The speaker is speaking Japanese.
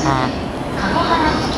さい。